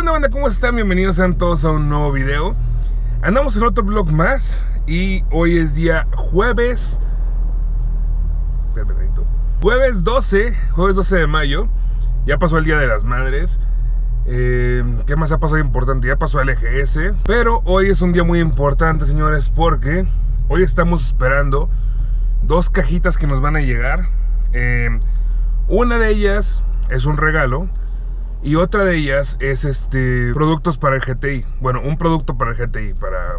onda banda? ¿Cómo están? Bienvenidos sean todos a un nuevo video. Andamos en otro vlog más Y hoy es día jueves. Jueves 12 Jueves 12 de mayo. Ya pasó el día de las madres. Eh, ¿Qué más ha pasado importante? Ya pasó el EGS Pero hoy es un día muy importante señores Porque hoy estamos esperando Dos cajitas que nos van a llegar. Eh, Una de ellas es un regalo y otra de ellas es este productos para el GTI. Bueno, un producto para el GTI, para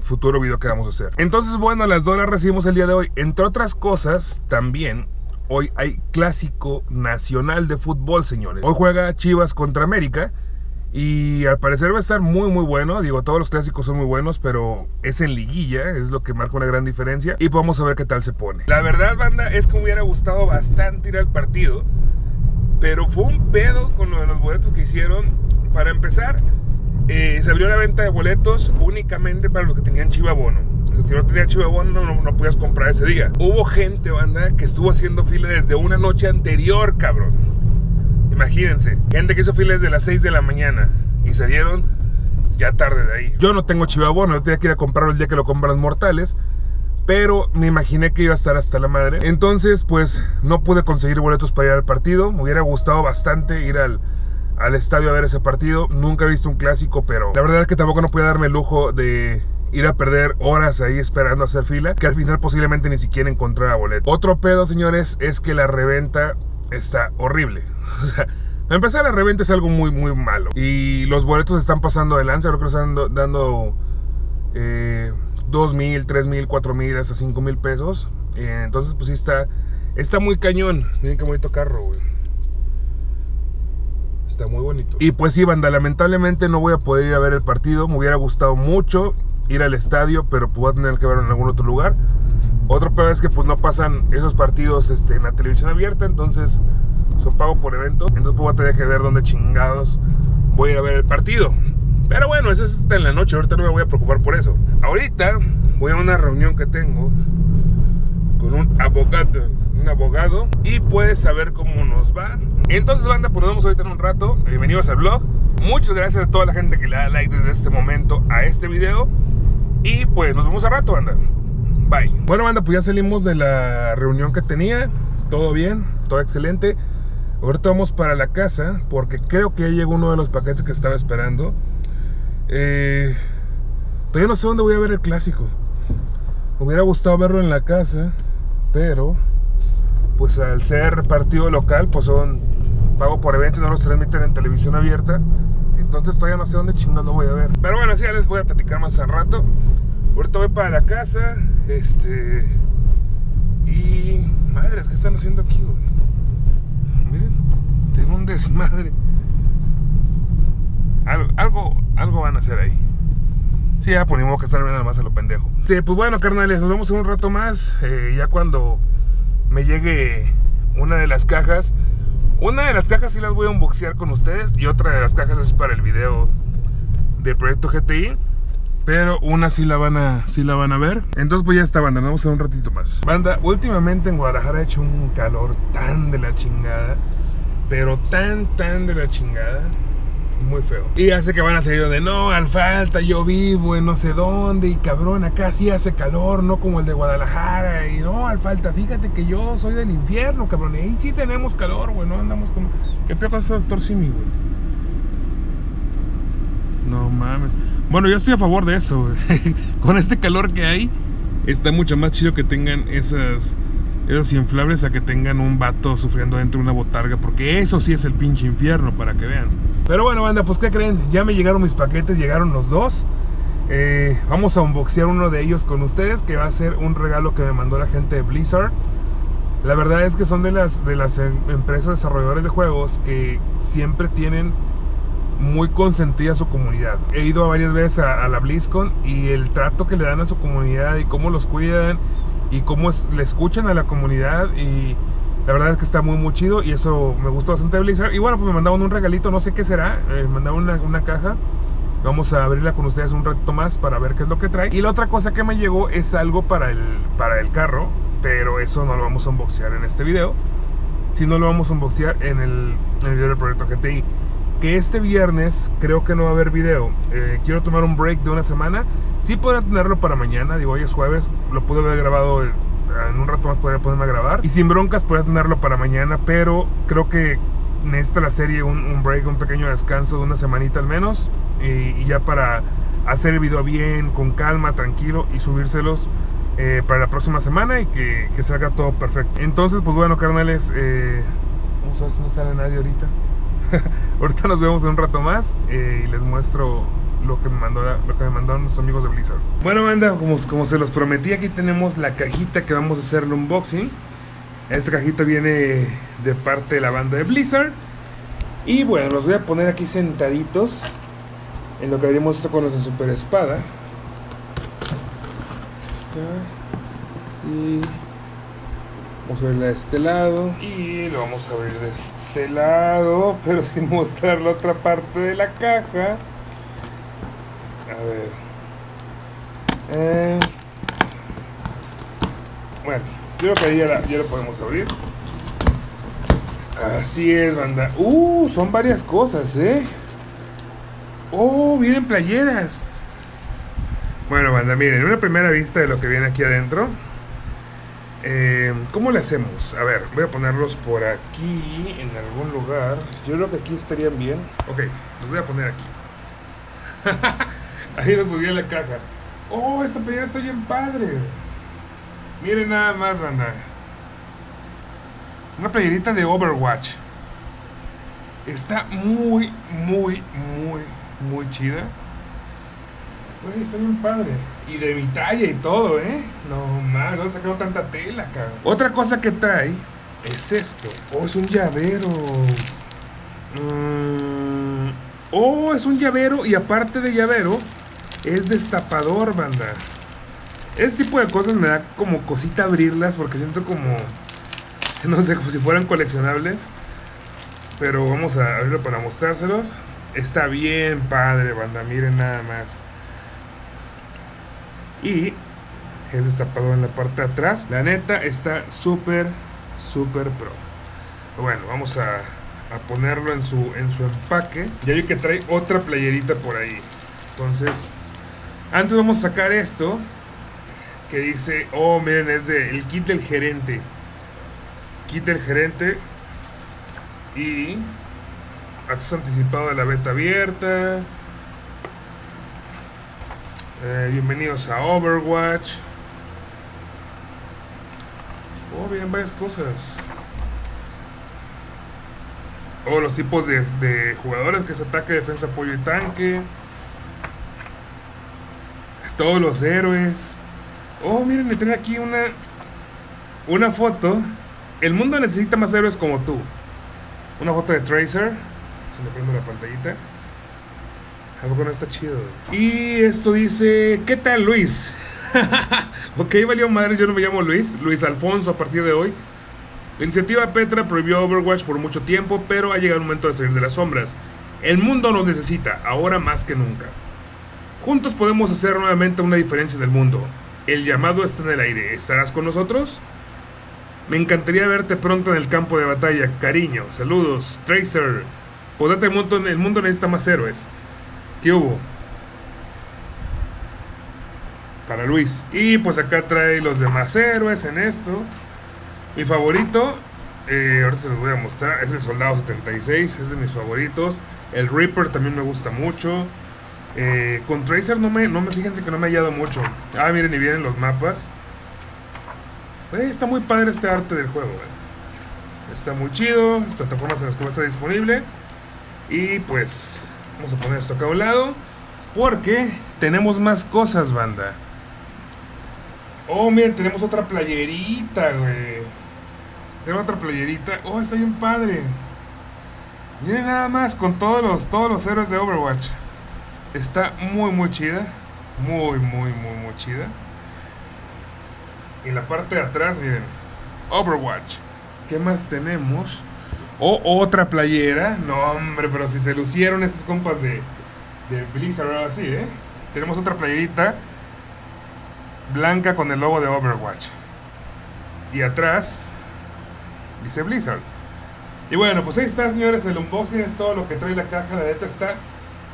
futuro video que vamos a hacer. Entonces, bueno, las dos las recibimos el día de hoy. Entre otras cosas, también hoy hay clásico nacional de fútbol, señores. Hoy juega Chivas contra América. Y al parecer va a estar muy muy bueno. Digo, todos los clásicos son muy buenos, pero es en liguilla, es lo que marca una gran diferencia. Y vamos a ver qué tal se pone. La verdad, banda, es que me hubiera gustado bastante ir al partido. Pero fue un pedo con lo de los boletos que hicieron. Para empezar, eh, se abrió la venta de boletos únicamente para los que tenían chivabono. Si no tenías chivabono, no, no podías comprar ese día. Hubo gente, banda, que estuvo haciendo fila desde una noche anterior, cabrón. Imagínense, gente que hizo fila desde las 6 de la mañana y salieron ya tarde de ahí. Yo no tengo chivabono, yo tenía que ir a comprarlo el día que lo compran mortales pero me imaginé que iba a estar hasta la madre. Entonces, pues no pude conseguir boletos para ir al partido. Me hubiera gustado bastante ir al, estadio a ver ese partido. Nunca he visto un clásico, pero la verdad es que tampoco no pude darme el lujo de ir a perder horas ahí esperando a hacer fila, que al final posiblemente ni siquiera encontrara boleto. Otro pedo, señores, es que la reventa está horrible. O sea, a empezar la reventa es algo muy, muy malo. Y los boletos están pasando de lanza, creo que están dando... Eh, 2 mil, 3 mil, 4 mil, hasta 5 mil pesos. Eh, entonces, pues sí está, está muy cañón. Miren qué bonito carro, güey. Está muy bonito. Y pues sí, banda, lamentablemente no voy a poder ir a ver el partido. Me hubiera gustado mucho ir al estadio, pero pues voy a tener que verlo en algún otro lugar. Otro peor es que pues no pasan esos partidos este, en la televisión abierta, entonces son pago por evento. Entonces pues, voy a tener que ver dónde chingados voy a ir a ver el partido. Pero bueno, eso es en la noche, ahorita no me voy a preocupar por eso. Ahorita voy a una reunión que tengo con un abogado, un abogado, y puedes saber cómo nos va. Entonces, banda, pues nos vemos ahorita en un rato. Bienvenidos al blog. Muchas gracias a toda la gente que le da like desde este momento a este video. Y pues nos vemos a rato, banda. Bye. Bueno, banda, pues ya salimos de la reunión que tenía. Todo bien, todo excelente. Ahorita vamos para la casa porque creo que ya llegó uno de los paquetes que estaba esperando. Eh, todavía no sé dónde voy a ver el clásico. Hubiera gustado verlo en la casa, pero pues al ser partido local, pues son pago por evento y no los transmiten en televisión abierta. Entonces todavía no sé dónde chingando voy a ver. Pero bueno, así ya les voy a platicar más al rato. Ahorita voy para la casa. Este. Y. Madres, ¿qué están haciendo aquí, güey? Miren, tengo un desmadre. Algo, algo, van a hacer ahí. Sí, ya ponemos que están viendo nada más a lo pendejo. Sí, pues bueno, carnales, nos vemos en un rato más. Eh, ya cuando me llegue una de las cajas. Una de las cajas sí las voy a unboxear con ustedes. Y otra de las cajas es para el video del proyecto GTI. Pero una sí la van a, sí la van a ver. Entonces pues ya está, banda, nos vemos un ratito más. Banda, últimamente en Guadalajara ha hecho un calor tan de la chingada. Pero tan, tan de la chingada muy feo. Y hace que van a seguir de no, al falta, yo vivo en no sé dónde, y cabrón, acá sí hace calor, no como el de Guadalajara, y no, al falta, fíjate que yo soy del infierno, cabrón, y ahí sí tenemos calor, güey, no andamos como. ¿Qué peor con ese doctor Simi, güey? No mames. Bueno, yo estoy a favor de eso, con este calor que hay, está mucho más chido que tengan esas esos inflables a que tengan un vato sufriendo dentro de una botarga, porque eso sí es el pinche infierno, para que vean. Pero bueno, banda, pues ¿qué creen? Ya me llegaron mis paquetes, llegaron los dos. Eh, vamos a unboxear uno de ellos con ustedes, que va a ser un regalo que me mandó la gente de Blizzard. La verdad es que son de las, de las em, empresas desarrolladoras de juegos que siempre tienen muy consentida su comunidad. He ido varias veces a, la BlizzCon y el trato que le dan a su comunidad y cómo los cuidan y cómo le escuchan a la comunidad y la verdad es que está muy muy chido y eso me gustó bastante Blizzard. Y bueno, pues me mandaron un regalito, no sé qué será, eh, me mandaron una, una, caja. Vamos a abrirla con ustedes un ratito más para ver qué es lo que trae. Y la otra cosa que me llegó es algo para el, para el carro, pero eso no lo vamos a unboxear en este video, sino lo vamos a unboxear en el, en el video del proyecto GTI. que este viernes creo que no va a haber video. Eh, quiero tomar un break de una semana. Sí podría tenerlo para mañana. Digo, hoy es jueves. Lo pude haber grabado. En un rato más podría ponerme a grabar. Y sin broncas podría tenerlo para mañana. Pero creo que necesita la serie un, break, un pequeño descanso de una semanita al menos. Y, ya para hacer el video bien, con calma, tranquilo y subírselos. Eh, para la próxima semana y que, salga todo perfecto. Entonces, pues bueno, carnales, eh, vamos a ver si no sale nadie ahorita. ahorita nos vemos en un rato más eh, y les muestro lo que me mandó lo que me mandaron nuestros amigos de Blizzard. Bueno, banda, como, como se los prometí, aquí tenemos la cajita que vamos a hacer el unboxing. Esta cajita viene de parte de la banda de Blizzard. Y bueno, los voy a poner aquí sentaditos en lo que haremos esto con nuestra super espada. Y vamos a abrirla de este lado. Y lo vamos a abrir de este lado, pero sin mostrar la otra parte de la caja. A ver. Eh, bueno, creo que ahí ya, ya lo podemos abrir. Así es, banda. Uh, son varias cosas, ¿eh? Oh, vienen playeras. Bueno, banda, miren, una primera vista de lo que viene aquí adentro. Eh, ¿Cómo le hacemos? A ver, voy a ponerlos por aquí, en algún lugar. Yo creo que aquí estarían bien. Ok, los voy a poner aquí. Ahí los subí a la caja. Oh, esta playera está bien padre. Miren nada más, banda. Una playerita de Overwatch. Está muy, muy, muy, muy chida. Güey, está bien padre. Y de mi talla y todo, ¿eh? No mames, no sacado tanta tela, cabrón. Otra cosa que trae es esto. Oh, es un llavero. Mm, oh, es un llavero y aparte de llavero, es destapador, banda. Este tipo de cosas me da como cosita abrirlas porque siento como, no sé, como si fueran coleccionables. Pero vamos a abrirlo para mostrárselos. Está bien padre, banda. Miren nada más y es destapado en la parte de atrás. La neta está súper, súper pro. Bueno, vamos a, a, ponerlo en su, en su empaque. Ya vi que trae otra playerita por ahí. Entonces, antes vamos a sacar esto. Que dice, oh, miren, es de el kit del gerente. Kit del gerente. Y acceso anticipado de la beta abierta. Eh, bienvenidos a Overwatch. Oh, vienen varias cosas. Oh, los tipos de, jugadores que es ataque, defensa, apoyo y tanque. Todos los héroes. Oh, miren, me traen aquí una una foto. El mundo necesita más héroes como tú. Una foto de Tracer. Se me prende la pantallita. Algo no está chido. Y esto dice, ¿qué tal Luis? ok, valió madre, yo no me llamo Luis, Luis Alfonso a partir de hoy. La iniciativa Petra prohibió Overwatch por mucho tiempo, pero ha llegado el momento de salir de las sombras. El mundo nos necesita, ahora más que nunca. Juntos podemos hacer nuevamente una diferencia en el mundo. El llamado está en el aire. ¿Estarás con nosotros? Me encantaría verte pronto en el campo de batalla. Cariño, saludos, Tracer. Podate el el mundo necesita más héroes. ¿Qué hubo? Para Luis. Y pues acá trae los demás héroes en esto. Mi favorito, eh, ahora se los voy a mostrar, es el Soldado 76, es de mis favoritos. El Reaper también me gusta mucho. Eh, con Tracer no me, no me, fíjense que no me ha hallado mucho. Ah, miren, y vienen los mapas. Eh, está muy padre este arte del juego. Está muy chido, plataformas en las que estar disponible. Y pues Vamos a poner esto acá a un lado. Porque tenemos más cosas, banda. Oh, miren, tenemos otra playerita, güey. Tenemos otra playerita. Oh, está bien padre. Miren nada más con todos los, todos los héroes de Overwatch. Está muy, muy chida. Muy, muy, muy, muy chida. Y la parte de atrás, miren. Overwatch. ¿Qué más tenemos? O otra playera. No, hombre, pero si se lucieron estos compas de, de Blizzard o así, ¿eh? Tenemos otra playerita blanca con el logo de Overwatch. Y atrás dice Blizzard. Y bueno, pues ahí está, señores, el unboxing es todo lo que trae la caja, la neta está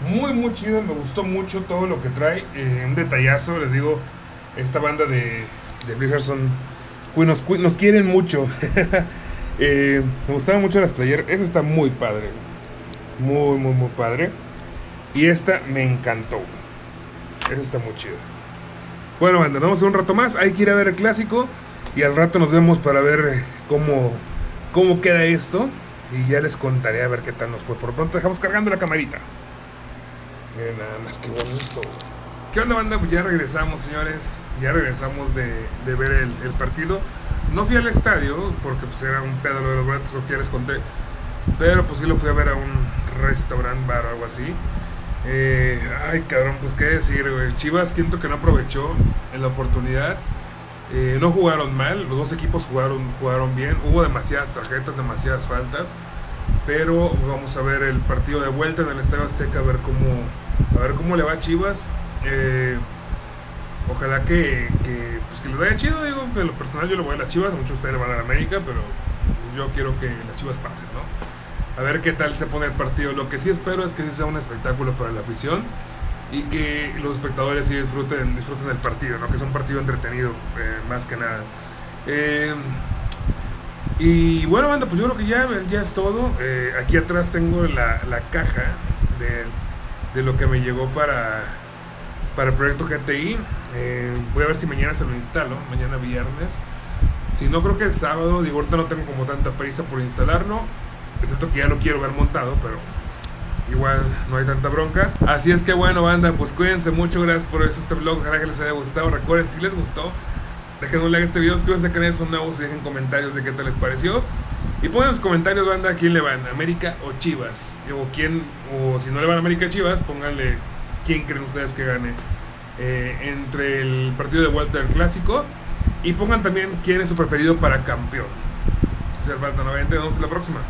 muy, muy chido, me gustó mucho todo lo que trae, eh, un detallazo, les digo, esta banda de, de Blizzard son, nos, nos quieren mucho, eh, me gustaban mucho las playeras, esta está muy padre, muy, muy, muy padre, y esta me encantó, esta está muy chida. Bueno, banda, vamos a un rato más, hay que ir a ver el clásico, y al rato nos vemos para ver cómo cómo queda esto. Y ya les contaré a ver qué tal nos fue. Por pronto dejamos cargando la camarita. Miren nada más que bonito. ¿Qué onda banda? Pues ya regresamos señores. Ya regresamos de, de ver el, partido. No fui al estadio porque pues era un pedo de los boletos que ya les conté. Pero pues sí lo fui a ver a un restaurant bar o algo así. Eh, ay cabrón, pues qué decir, güey. Chivas siento que no aprovechó en la oportunidad. Eh, no jugaron mal, los dos equipos jugaron, jugaron bien, hubo demasiadas tarjetas, demasiadas faltas, pero vamos a ver el partido de vuelta en el Estadio Azteca, a ver cómo, a ver cómo le va a Chivas. Eh, ojalá que, que, pues que les vaya chido, digo, de lo personal yo le voy a las Chivas, muchos de ustedes le van a la América, pero yo quiero que las Chivas pasen, ¿no? A ver qué tal se pone el partido. Lo que sí espero es que sea un espectáculo para la afición y que los espectadores sí disfruten, disfruten del partido, ¿no? que es un partido entretenido eh, más que nada. Eh, y bueno, banda, pues yo creo que ya, es todo. Eh, aquí atrás tengo la, la caja de, de, lo que me llegó para, para el proyecto GTI. voy a ver si mañana se lo instalo, mañana viernes. Si no, creo que el sábado, digo, ahorita no tengo como tanta prisa por instalarlo, excepto que ya lo quiero ver montado, pero igual no hay tanta bronca. Así es que bueno, banda, pues cuídense mucho, gracias por eso este vlog, ojalá que les haya gustado. Recuerden, si les gustó, dejen un like a este video, suscríbanse al canal, son nuevos y dejen comentarios de qué tal les pareció. Y pongan en los comentarios, banda, quién le van, América o Chivas. O quién, o si no le van a América Chivas, pónganle quién creen ustedes que gane eh, entre el partido de vuelta del clásico. Y pongan también quién es su preferido para campeón. Si falta 90, nos vemos en la próxima.